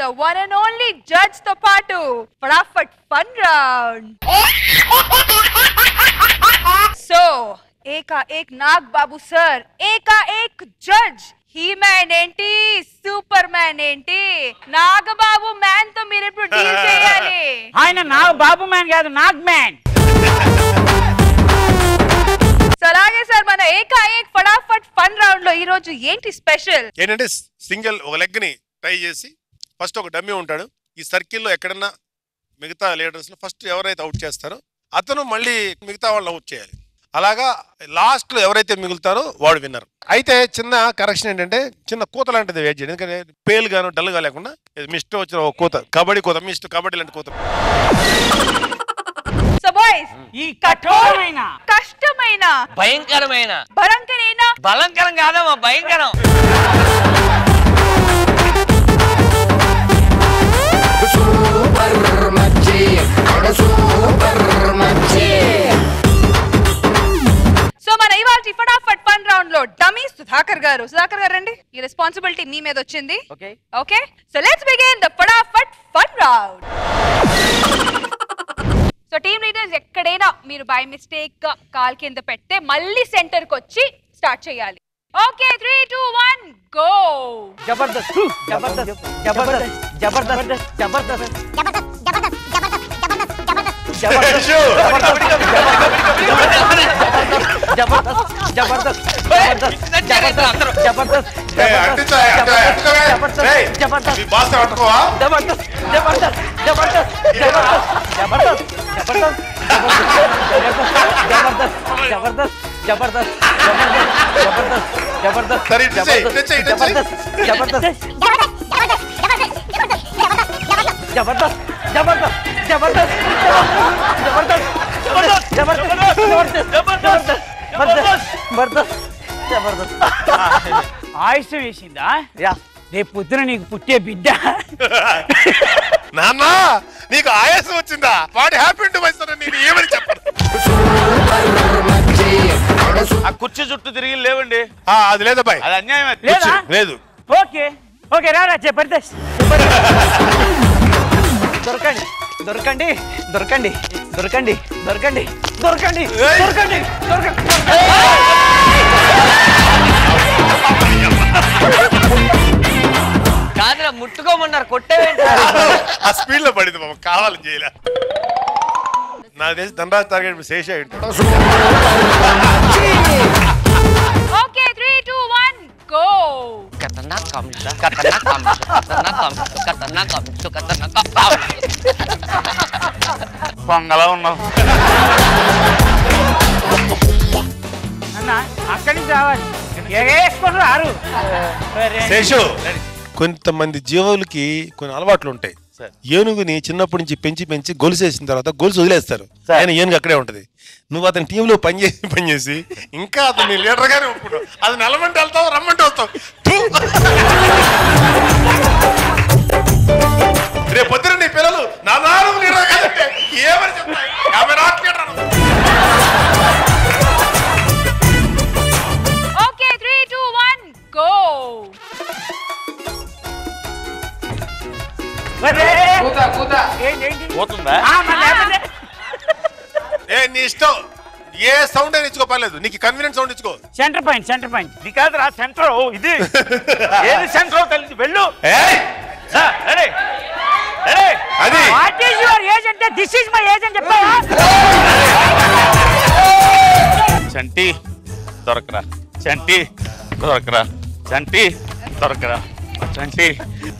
The one and only జడ్జ్తో పాటు ఫటాఫట్ ఫన్ రౌండ్. సో ఏకా ఏక్ నాగ్ బాబు సార్ ఏకా ఏక్ జడ్జ్ హీ మ్యాన్ ఏంటి సూపర్ మ్యాన్ ఏంటి నాగబాబు మ్యాన్తో మీరు ఇప్పుడు డీల్ చేయాలి? ఆయన నా బాబు మ్యాన్ కాదు నాగ్ మ్యాన్. అలాగే సార్ మన ఏకా ఏక్ ఫటాఫట్ ఫన్ రౌండ్లో ఈ రోజు ఏంటి స్పెషల్? ఏంటంటే సింగిల్ ఒక లెగ్ని ట్రై చేసి ఫస్ట్ ఒక డమ్మీ ఉంటాడు. ఈ సర్కిల్లో ఎక్కడన్నా మిగతా లీడర్స్ ఫస్ట్ ఎవరైతే అవుట్ చేస్తారో అతను మళ్ళీ మిగతా వాళ్ళని అవుట్ చేయాలి. అలాగా లాస్ట్లో ఎవరైతే మిగులుతారో వాడు విన్నర్. అయితే చిన్న కరెక్షన్ ఏంటంటే చిన్న కూత లాంటిది వెయిట్ చేయండి. ఎందుకంటే పేలు గాను డల్గా లేకుండా ఇది మీ ఇష్టం వచ్చిన ఒక కూత. కబడ్డీ కూత మీ ఇష్టం కబడ్డీ లాంటి కూత. సో బాయ్స్ ఈ కఠోరమైన కష్టమైన భయంకరమైన భరంకరైన బలంకరం కాదమ్మా భయంకరం. గారు. సుధాకర్ గారు రండి. ఈ రెస్పాన్సిబిలిటీ మీ మీద వచ్చింది. Okay. Okay? So let's begin the ఫటాఫట్ fun round so team leaders ఎక్కడైనా మీరు బై మిస్టేక్గా కాల్ కింద పెడితే మళ్ళీ సెంటర్కి వచ్చి స్టార్ట్ చేయాలి. Okay three two one go Jabardasth. Jabardasth. Jabardasth. Jabardasth. Jabardasth. Jabardasth. Jabardasth. Jabardasth. Jabardasth. Jabardasth Jabardasth Jabardasth Jabardasth Jabardasth Jabardasth Jabardasth Jabardasth Jabardasth Jabardasth Jabardasth Jabardasth Jabardasth ఆయుషం వేసిందా? Yeah. రేపు పొద్దున నీకు పుట్టే బిడ్డ. నాన్న నీకు ఆయాసం వచ్చిందా? వాడి హ్యాపీ టు మైసర్ నేను ఏమని చెప్పను? ఆ కుర్చీ చుట్టూ తిరిగి లేవండి. ఆ, అది లేదా బాయ్? అది అన్యాయం లేదా? లేదు. ఓకే ఓకే రారా జబర్దస్త్ దొరకండి దొరకండి దొరకండి దొరకండి దొరకండి దొరకండి దొరకండి దొరకండి కాదురా ముట్టుకోమన్నారు కొట్టేవేంటి ఆ స్పీడ్లో పడింది బాబు కావాలని చేయలే నాకు తెలిసి దండరాజ్ టార్గెట్ శేష ఉంటాడు. Okay three two one go పొంగలా ఉన్నావు. అక్కడి నుంచి రావాలి? వేసుకొని రారు? శేషు కొంతమంది జీవులకి కొన్ని అలవాట్లు ఉంటాయి. ఏనుగుని చిన్నప్పటి నుంచి పెంచి పెంచి గొలుసేసిన తర్వాత గొలుసు వదిలేస్తారు. ఆయన ఏనుగు అక్కడే ఉంటది. నువ్వు అతని టీంలో పనిచేసి పనిచేసి ఇంకా అతన్ని లీడర్ గానే ఒప్పుకున్నావు అది నలమంటే వెళ్తావు రమ్మంటే వస్తావు. పోతుందా? ఏ నీ ఇష్టం. ఏ సౌండ్ అయినా ఇచ్చుకో పర్లేదు. నీకు కన్వీనియంట్ సౌండ్ ఇచ్చుకో. సెంటర్ పాయింట్ సెంటర్ పాయింట్ ఇది కాదురా సెంటర్ ఇది. ఏది సెంటర్ తెలియదు. వెళ్ళు. రెడీ. రెడీ. అది. వాట్ ఈస్ యువర్ ఏజ్ అంటే దిస్ ఈస్ మై ఏజ్ అని చెప్పావా? చంటి దొరకరా. చంటి దొరకరా. చంటి దొరకరా. చంటి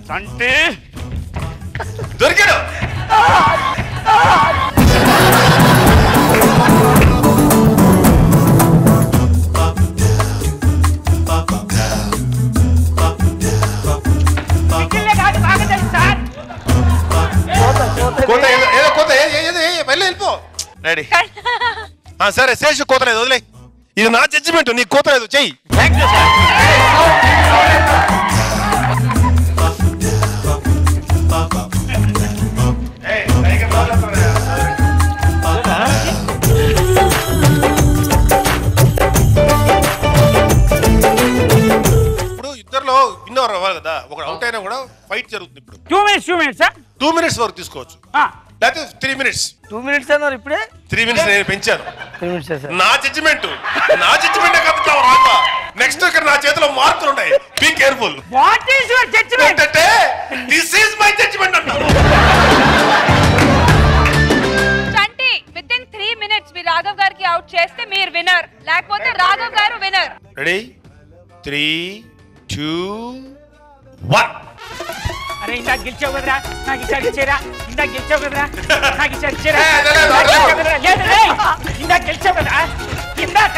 చంటి. దొరికాడు. సరే శేషు కూతలేదు వదిలే. ఇది నా జడ్జిమెంట్ నీకు కూతలేదు చెయ్యి. విన్నర్ అవ్వాలి కదా? ఒకడు అవుట్ అయినా కూడా ఫైట్ జరుగుతుంది ఇప్పుడు. Two minutes two minutes two minutes వరకు తీసుకోవచ్చు. లేకపోతే త్రీ మినిట్స్ టూ మినిట్స్ అన్నారు ఇప్పుడే? త్రీ మినిట్స్ నేను పెంచాను. త్రీ మినిట్స్ సార్ నా జడ్జిమెంట్ నా జడ్జిమెంట్ కదుతావు రాక నెక్స్ట్ ఇక్కడ నా చేతిలో మార్కులు ఉన్నాయి. Be careful what is your judgement ఏంటంటే this is my judgement Chanti within minutes Raghav గారికి అవుట్ చేస్తే మీరు విన్నర్ లేకపోతే రాఘవ్ గారు winner ready three two one అరే ఇందాక గెలిచావు కదరా. నాకు ఈసారి ఇచ్చేరా ఇందాక గెలిచావు కదరా. నాకు ఈసారి ఇచ్చేరా ఇందాక గెలిచావు కదరా ఇందాక.